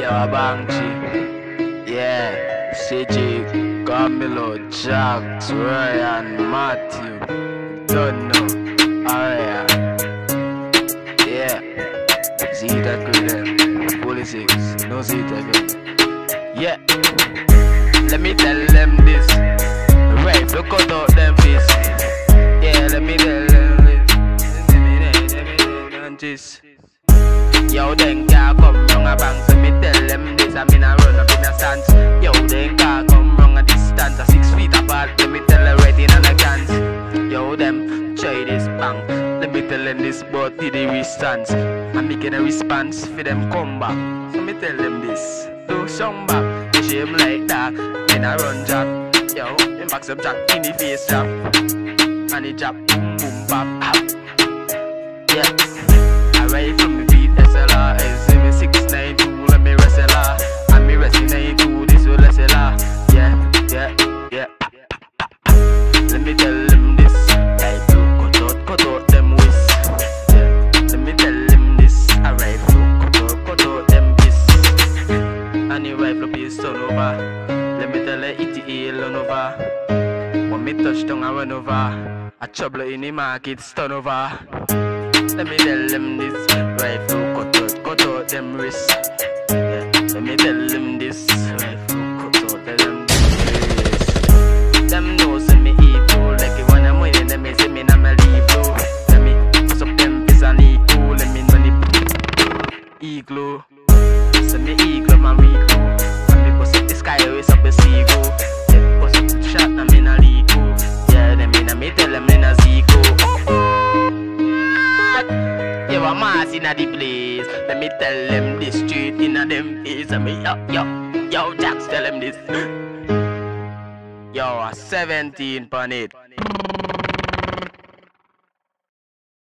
Yo, Abanchi. Yeah. CJ, Camilo, Jax, Ryan, Matthew. Don't know. Alright. Yeah. Zeta Cruden. Politics. No Zeta again. Yeah. Let me tell them this. Right, look out them face. Yeah, let me tell them this. Let me tell them this. Yo, then car come wrong a bang, so me tell them this. I mean, I run up in a stance. Yo, then car come wrong a distance, a six feet apart. Let me tell them right in on a glance. Yo, them try this bang. Let me tell them this, but did they response? I'm making a response for them come back. So me tell them this. Do some back, shame like that. Then I run jack. Yo, them box up jack in the face drop. And it drop boom boom bop. Ah. Yeah. And you ride flow piss turn over Let me tell ETA run over When me touch down I run over I trouble in the market turn over let me tell them this. Rifle cut out, cut out them wrists yeah. Let me tell them this. Rifle cut out, them this Them know say me evil. Like it when I'm winning, them say me nah me leave Let me bust up them and ego Let me money Igloo Say me igloo, mass inna the place. Let me tell them this street inna them face. Me yo yo yo Jax tell them this. Yo, a 17 pon it.